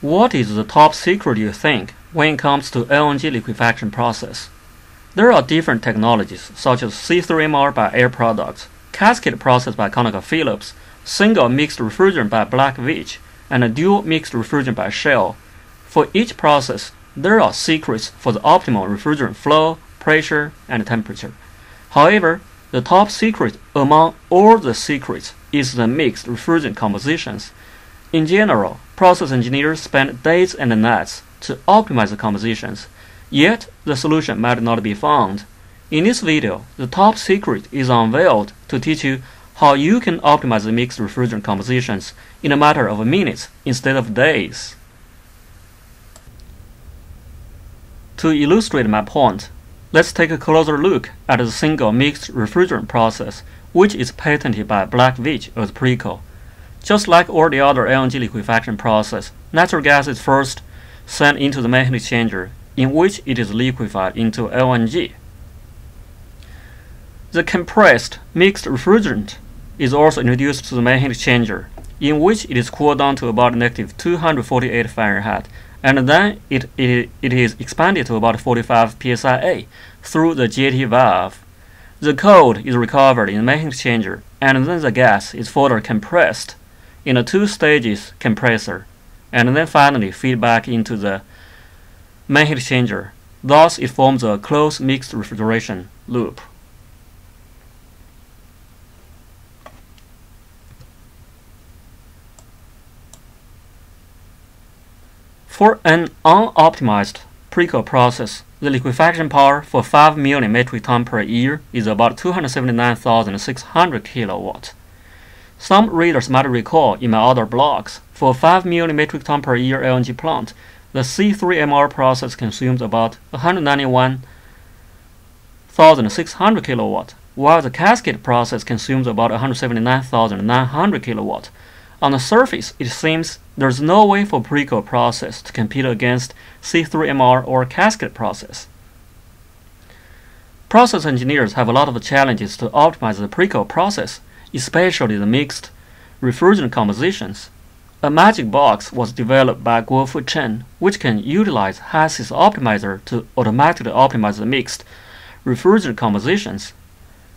What is the top secret you think when it comes to LNG liquefaction process? There are different technologies such as C3MR by Air Products, cascade process by ConocoPhillips, single mixed refrigerant by Black Veatch, and a dual mixed refrigerant by Shell. For each process, there are secrets for the optimal refrigerant flow, pressure, and temperature. However, the top secret among all the secrets is the mixed refrigerant compositions. In general, process engineers spend days and nights to optimize the compositions, yet the solution might not be found. In this video, the top secret is unveiled to teach you how you can optimize the mixed refrigerant compositions in a matter of minutes instead of days. To illustrate my point, let's take a closer look at the single mixed refrigerant process, which is patented by Black Veatch as PRICO. Just like all the other LNG liquefaction process, natural gas is first sent into the heat exchanger, in which it is liquefied into LNG. The compressed mixed refrigerant is also introduced to the heat exchanger, in which it is cooled down to about negative 248 Fahrenheit, and then it, it, it is expanded to about 45 psia through the JT valve. The cold is recovered in the heat exchanger, and then the gas is further compressed in a two stages compressor and then finally feed back into the main heat exchanger. Thus, it forms a closed mixed refrigeration loop. For an unoptimized PRICO process, the liquefaction power for 5 million metric ton per year is about 279,600 kilowatt. Some readers might recall in my other blogs, for a 5 million metric ton per year LNG plant, the C3MR process consumes about 191,600 kilowatt, while the cascade process consumes about 179,900 kilowatt. On the surface, it seems there's no way for PRICO process to compete against C3MR or cascade process. Process engineers have a lot of challenges to optimize the PRICO process especially the mixed refrigerant compositions. A magic box was developed by Guofu Chen, which can utilize HYSYS optimizer to automatically optimize the mixed refrigerant compositions.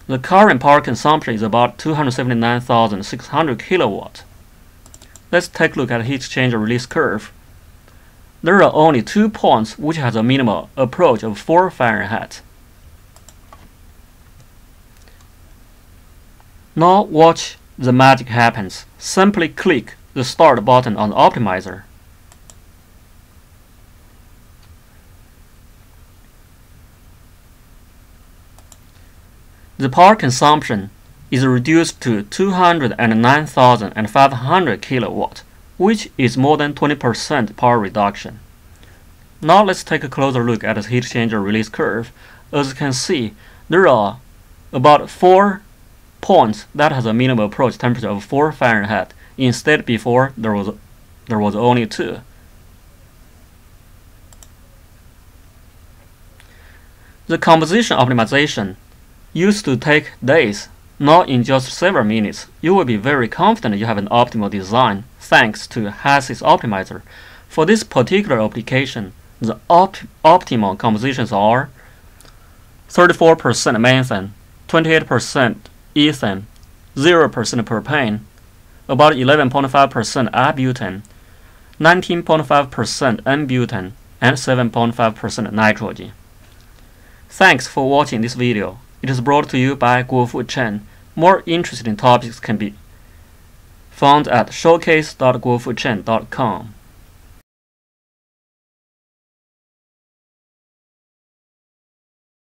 The current power consumption is about 279,600 kilowatt. Let's take a look at the heat exchanger release curve. There are only two points which has a minimal approach of 4 Fahrenheit. Now watch the magic happens. Simply click the start button on the optimizer. The power consumption is reduced to 209,500 kilowatt, which is more than 20% power reduction. Now let's take a closer look at the heat exchanger release curve. As you can see, there are about 4 points that has a minimum approach temperature of 4 Fahrenheit. Instead, before there was there was only 2. The composition optimization used to take days, not in just several minutes. You will be very confident you have an optimal design thanks to HYSYS optimizer. For this particular application, the opt optimal compositions are 34% methane, 28% ethane, 0% propane, about 11.5% i-butane, 19.5% n-butane, and 7.5% nitrogen. Thanks for watching this video. It is brought to you by Guofu Chen. More interesting topics can be found at showcase.guofuchen.com.